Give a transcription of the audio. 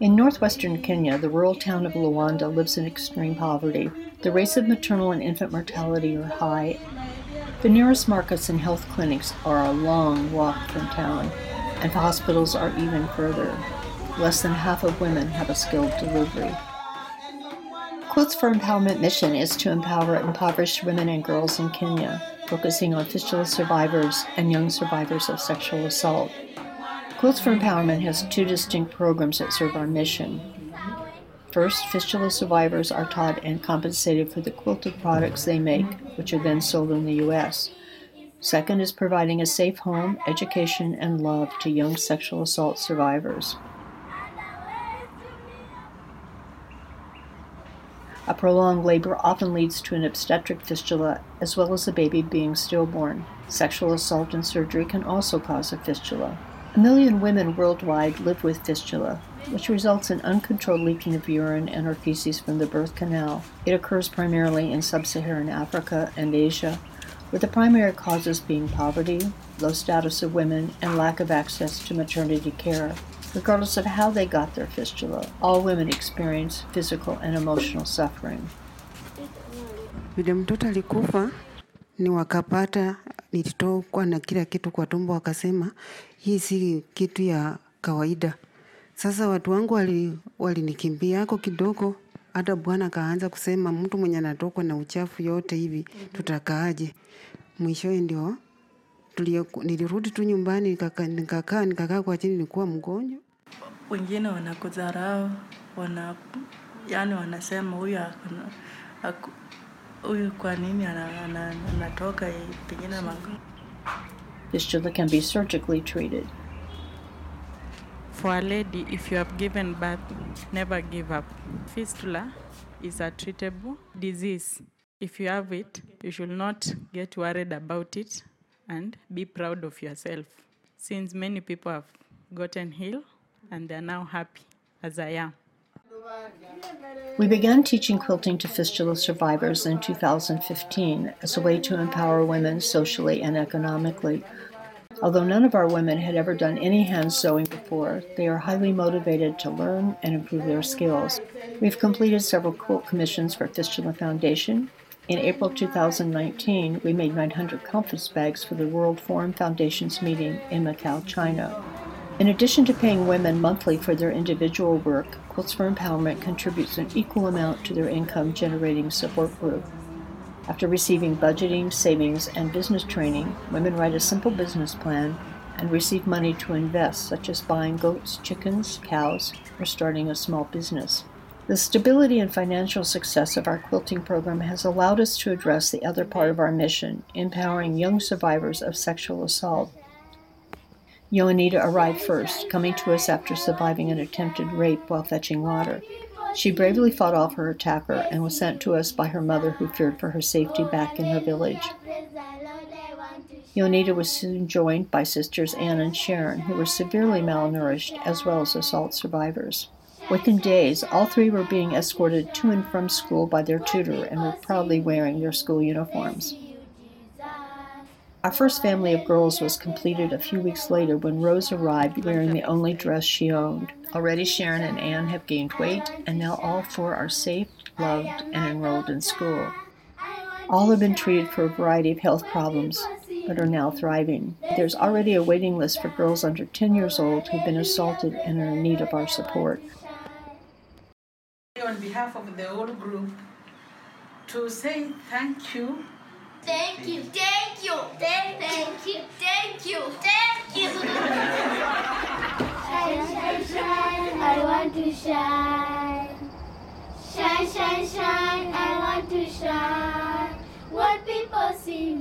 In northwestern Kenya, the rural town of Luanda lives in extreme poverty. The rates of maternal and infant mortality are high. The nearest markets and health clinics are a long walk from town, and hospitals are even further. Less than half of women have a skilled delivery. Quilts for Empowerment mission is to empower impoverished women and girls in Kenya, focusing on fistula survivors and young survivors of sexual assault. Quilts for Empowerment has two distinct programs that serve our mission. First, fistula survivors are taught and compensated for the quilted products they make, which are then sold in the U.S. Second is providing a safe home, education, and love to young sexual assault survivors. A prolonged labor often leads to an obstetric fistula as well as the baby being stillborn. Sexual assault and surgery can also cause a fistula. A million women worldwide live with fistula, which results in uncontrolled leaking of urine and or feces from the birth canal. It occurs primarily in sub Saharan Africa and Asia, with the primary causes being poverty, low status of women, and lack of access to maternity care. Regardless of how they got their fistula, all women experience physical and emotional suffering. Nilitokwa na kila kitu kwa tumbo, wakasema hii si kitu ya kawaida. Sasa watu wangu walinikimbia wali ako kidogo, hata bwana akaanza kusema mtu mwenye anatokwa na uchafu yote hivi tutakaaje? Mwishowe ndio nilirudi tu nyumbani nikakaa nikakaa kwa chini, nilikuwa mgonjwa. Wengine wanakudharau, wana yani wanasema huyu huyu kwa nini anatoka pengine. Fistula can be surgically treated. For a lady, if you have given birth, never give up. Fistula is a treatable disease. If you have it, you should not get worried about it and be proud of yourself. Since many people have gotten healed and they are now happy, as I am. We began teaching quilting to fistula survivors in 2015 as a way to empower women socially and economically. Although none of our women had ever done any hand sewing before, they are highly motivated to learn and improve their skills. We've completed several quilt commissions for Fistula Foundation. In April 2019, we made 900 compass bags for the World Forum Foundation's meeting in Macau, China. In addition to paying women monthly for their individual work, Quilts for Empowerment contributes an equal amount to their income generating support group. After receiving budgeting, savings, and business training, women write a simple business plan and receive money to invest, such as buying goats, chickens, cows, or starting a small business. The stability and financial success of our quilting program has allowed us to address the other part of our mission, empowering young survivors of sexual assault Yoanita arrived first, coming to us after surviving an attempted rape while fetching water. She bravely fought off her attacker and was sent to us by her mother, who feared for her safety back in her village. Yonita was soon joined by sisters Anne and Sharon, who were severely malnourished as well as assault survivors. Within days, all three were being escorted to and from school by their tutor and were proudly wearing their school uniforms. Our first family of girls was completed a few weeks later when Rose arrived wearing the only dress she owned. Already Sharon and Anne have gained weight, and now all four are safe, loved, and enrolled in school. All have been treated for a variety of health problems, but are now thriving. There's already a waiting list for girls under 10 years old who've been assaulted and are in need of our support. On behalf of the whole group, to say thank you Thank you, thank you, thank, thank you, Thank you. Thank you. shine, shine, shine, I want to shine. Shine, shine, shine, I want to shine. What people see